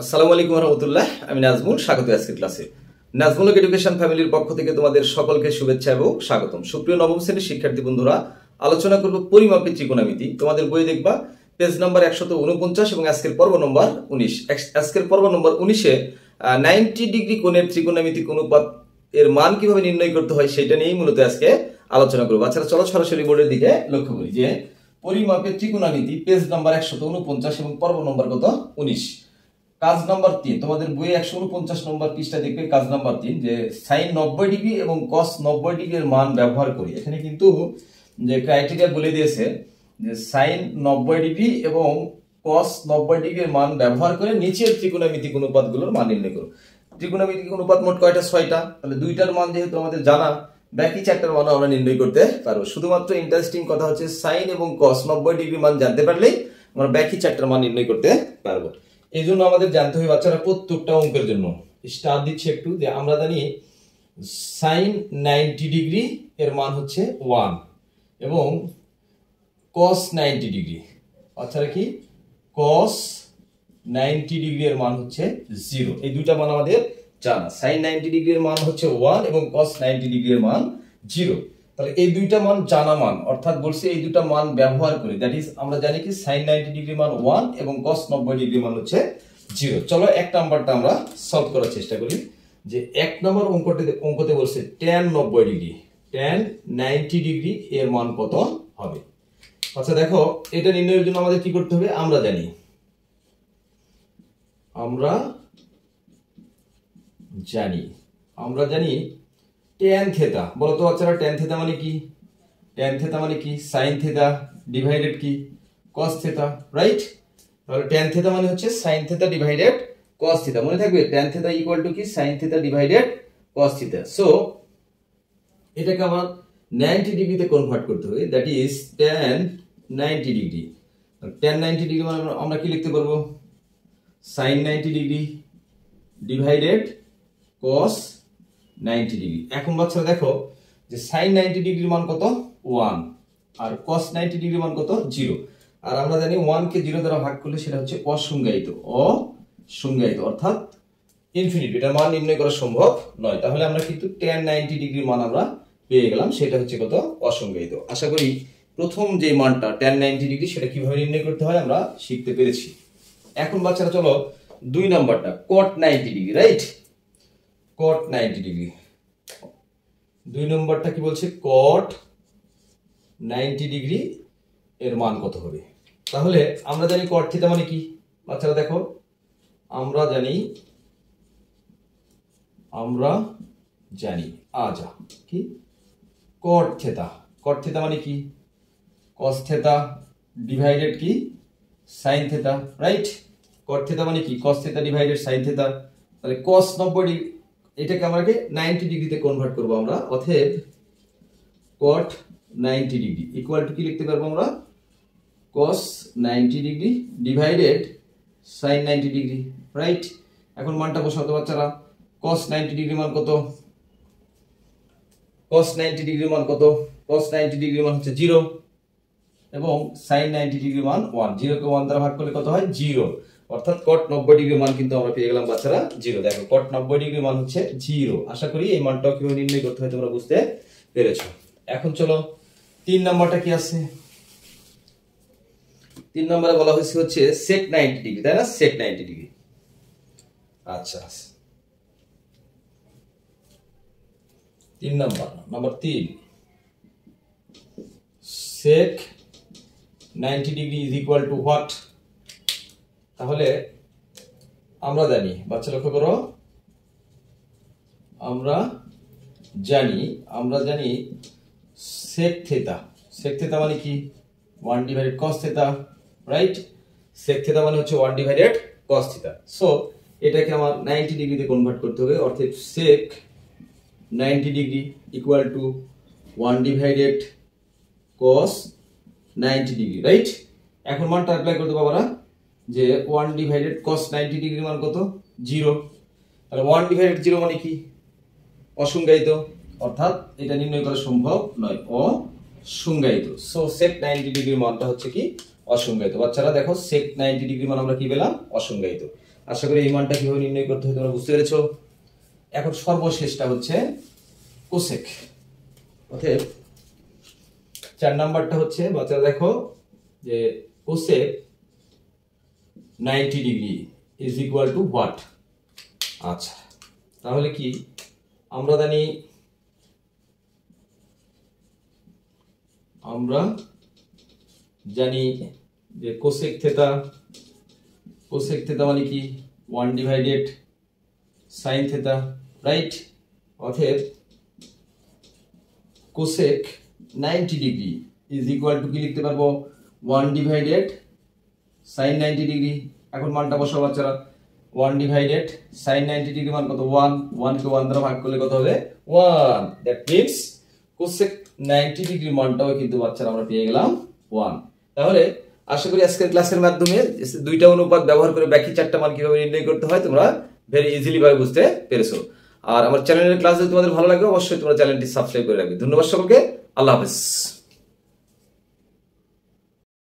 আসসালামু আলাইকুম রহমতুল্লাহ আমি নাজমুল, স্বাগত আজকের ক্লাসে। নাজমুল এডুকেশন ফ্যামিলির পক্ষ থেকে তোমাদের সকলকে শুভেচ্ছা এবং স্বাগতম। সুপ্রিয় নবম শ্রেণির শিক্ষার্থী বন্ধুরা, আলোচনা করব পরিমাপের ত্রিকোণমিতি। তোমাদের বই দেখবা, পেজ নম্বর একশত উনপঞ্চাশ এবং আজকের পর্ব নম্বর উনিশ। আজকের পর্ব নম্বর উনিশে নাইনটি ডিগ্রি কোণের ত্রিকোণমিতিক অনুপাত এর মান কীভাবে নির্ণয় করতে হয় সেটা নিয়েই মূলত আজকে আলোচনা করব। বাচ্চারা চলো সরাসরি বোর্ডের দিকে লক্ষ্য করি যে, পরিমাপের ত্রিকোণমিতি, পেজ নম্বর একশত উনপঞ্চাশ এবং পর্ব নম্বর কত? উনিশ। কাজ নাম্বার তিন, তোমাদের বইয়ে একশো উনপঞ্চাশ নম্বর পৃষ্ঠা দেখবে কাজ নাম্বার তিন, যে সাইন নব্বই ডিগ্রি এবং কস নব্বই ডিগ্রির মান ব্যবহার করি। এখানে কিন্তু যে ক্রাইটেরিয়া বলে দিয়েছে, যে সাইন নব্বই ডিগ্রি এবং কস নব্বই ডিগ্রির মান ব্যবহার করে নিচের ত্রিকোণমিতিক অনুপাতগুলোর মান নির্ণয় করো। ত্রিকোণমিতিক অনুপাত? মোট কয়টা? ছয়টা। তাহলে দুইটার মান যেহেতু আমাদের জানা, বাকি চারটার মান আমরা নির্ণয় করতে পারব। শুধুমাত্র ইন্টারেস্টিং কথা হচ্ছে সাইন এবং কস নব্বই ডিগ্রি মান জানতে পারলেই আমরা বাকি চারটার মান নির্ণয় করতে পারব। এই জন্য আমাদের জানতে হবে বাচ্চারা প্রত্যেকটা অঙ্কের জন্য। স্টার দিচ্ছে একটু, যে আমরা জানি সাইন নাইনটি ডিগ্রি এর মান হচ্ছে ওয়ান এবং কস নাইনটি ডিগ্রি বাচ্চারা কি? কস নাইনটি ডিগ্রি এর মান হচ্ছে জিরো এই দুইটা মান আমাদের জানা। সাইন নাইনটি ডিগ্রি এর মান হচ্ছে ওয়ান এবং কস নাইনটি ডিগ্রি এর মান জিরো তাহলে এই দুইটা মান জানা মান, অর্থাৎ বলছি এই দুটা মান ব্যবহার করে দ্যাট ইজ আমরা জানি কি সাইন নাইনটি ডিগ্রি মান ওয়ান এবং কস নব্বই ডিগ্রি মান হচ্ছে জিরো চলো এক নাম্বারটা আমরা সলভ করার চেষ্টা করি, যে এক নম্বর অঙ্কতে অঙ্কতে বলছে টেন নব্বই ডিগ্রি টেন নাইনটি ডিগ্রি এর মান কত হবে? আচ্ছা দেখো, এটা নির্ণয়ের জন্য আমাদের কি করতে হবে? আমরা জানি। আমরা জানি আমরা জানি টেন থেতা বলতো বাচ্চারা টেন থেতা মানে কি? টেন থেতা মানে কি? সাইন থেতা ডিভাইডেড কি? কস থেতা রাইট তাহলে টেন থেতা মানে হচ্ছে sine theta divided cos theta মনে থাকবে টেন থেতা ইকুয়াল টু কি? Sine theta divided cos theta so এটাকে আমার 90 ডিগ্রিতে কনভার্ট করতে হবে। That is tan 90 degree tan 90 degree মানে আমরা কি লিখতে পারব? Sine 90 degree divided cos 90 degree এখন বাচ্চারা দেখো যে সাইন 90 ডিগ্রির মান কত? 1 আর কস 90 ডিগ্রির মান কত? 0 আর আমরা জানি 1 কে 0 দ্বারা ভাগ করলে সেটা হচ্ছে অসংজ্ঞায়িত। অসংজ্ঞায়িত, অর্থাৎ ইনফিনিটি এটার মান নির্ণয় করা সম্ভব নয়। তাহলে আমরা কিন্তু টেন নাইনটি ডিগ্রির মান আমরা পেয়ে গেলাম। সেটা হচ্ছে কত? অসংজ্ঞায়িত। আশা করি প্রথম যে মানটা টেন নাইনটি ডিগ্রি সেটা কীভাবে নির্ণয় করতে হয় আমরা শিখতে পেরেছি। এখন বাচ্চারা, চলো দুই নাম্বারটা cot ninety degree right cot ninety degree দুই নম্বরটা কি বলছে? কট নাইনটি ডিগ্রি এর মান কত হবে? তাহলে আমরা জানি কট থিতা মানে কি? বাচ্চারা দেখো, আমরা জানি আমরা জানি আজা কি? কট থেতা কট থেতা মানে কি? কস থেতা ডিভাইডেড কি? Sine theta right cot theta মানে কি? Cos theta divided sine theta তাহলে কস নব্বই এটাকে আমাকে নাইনটি ডিগ্রিতে কনভার্ট করব আমরা, অতএব cot ninety degree equal to কি লিখতে পারব আমরা? Cos ninety degree divided sine ninety degree right এখন মানটা বসাতে বাচ্চারা। cos 90 ডিগ্রি মান কত? cos 90 ডিগ্রি মান কত? cos 90 ডিগ্রি মান হচ্ছে জিরো এবং সাইন 90 ডিগ্রি মান 1 0 কে 1 দ্বারা ভাগ করলে কত হয়? 0 অর্থাৎ কট নব্বই ডিগ্রি মান কিন্তু আমরা পেয়ে গেলাম বাচ্চারা জিরো দেখো কট নব্বই ডিগ্রি মান হচ্ছে জিরো আশা করি এই মানটাও কীভাবে নির্ণয় করতে হয় তোমরা বুঝতে পেরেছ। এখন চলো, তিন নাম্বারটা কি আছে? তিন নম্বরে বলা হয়েছে হচ্ছে sec 90 ডিগ্রি তাই না? sec 90 ডিগ্রি আচ্ছা। তিন নাম্বার নাম্বার তিন। Sec ninety degree is equal to what তাহলে আমরা জানি, বাচ্চা লক্ষ্য করো। আমরা জানি আমরা জানি সেক থেতা সেক থেতা মানে কি? One divided cos theta right sec theta মানে হচ্ছে one divided cos theta so এটাকে আমার নাইনটি ডিগ্রিতে কনভার্ট করতে হবে, অর্থাৎ sec 90 degree equal to one divided cos 90 degree right এখন মানটা অ্যাপ্লাই করতে বাবারা যে ওয়ান ডিভাইডেড কস 90 ডিগ্রি মান কত? জিরো তাহলে ওয়ান ডিভাইডেড জিরো মানে কি? অসংজ্ঞায়িত। অর্থাৎ এটা নির্ণয় করা সম্ভব নয়, অসংজ্ঞায়িত। সো সেক 90 ডিগ্রির মানটা হচ্ছে কি? অসংজ্ঞায়িত। বাচ্চারা, দেখো সেক 90 ডিগ্রি মান আমরা কি পেলাম? অসংজ্ঞায়িত। আশা করি এই মানটা কীভাবে নির্ণয় করতে হয় তোমরা বুঝতে পেরেছ? এখন সর্বশেষটা হচ্ছে কোসেক অতএব, চার নাম্বারটা হচ্ছে, বাচ্চারা, দেখো, যে cosec ninety degree is equal to what? আচ্ছা তাহলে কি? আমরা জানি আমরা জানি যে কোসেক থেতা কোসেক থেতা মানে কি? One divided sine theta right? অতএব cosec ninety degree is equal to কি লিখতে পারব? One divided sine ninety degree, এখন মানটা বসাবো বাচ্চারা। One divided sine ninety degree মান কত? ওয়ান ওয়ানকে ওয়ান দ্বারা ভাগ করলে কত হবে? One that means cosec ninety degree মানটাও কিন্তু বাচ্চারা আমরা পেয়ে গেলাম ওয়ান তাহলে, আশা করি আজকের ক্লাসের মাধ্যমে দুইটা অনুপাত ব্যবহার করে বাকি চারটা মান কীভাবে নির্ণয় করতে হয় তোমরা ভেরি ইজিলি ভাবে বুঝতে পেরেছ। আর আমার চ্যানেলের ক্লাস যদি তোমাদের ভালো লাগে, অবশ্যই তোমরা চ্যানেলটি সাবস্ক্রাইব করে রাখবে। ধন্যবাদ সকলকে। আল্লাহ হাফেজ।